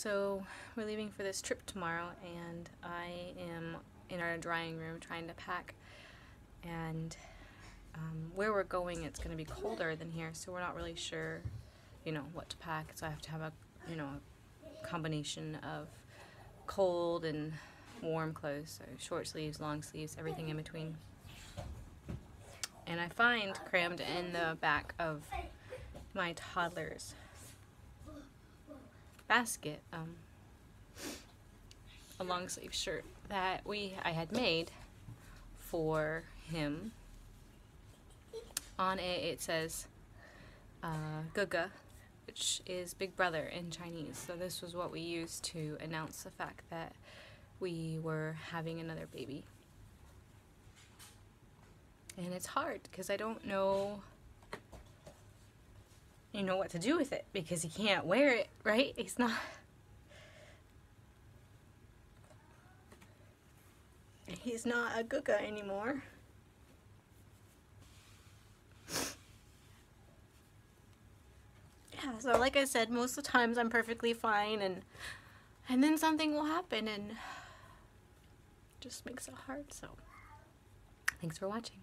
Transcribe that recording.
So we're leaving for this trip tomorrow, and I am in our drying room trying to pack. And um, where we're going, it's going to be colder than here, so we're not really sure, you know, what to pack. So I have to have a, you know, a combination of cold and warm clothes, so short sleeves, long sleeves, everything in between. And I find crammed in the back of my toddler's basket um, a long sleeve shirt that we I had made for him. On it it says uh, Gege, which is Big Brother in Chinese. So this was what we used to announce the fact that we were having another baby. And it's hard because I don't know you know what to do with it because he can't wear it, right? He's not He's not a Gege anymore. Yeah, so like I said, most of the times I'm perfectly fine and and then something will happen and just makes it hard, so thanks for watching.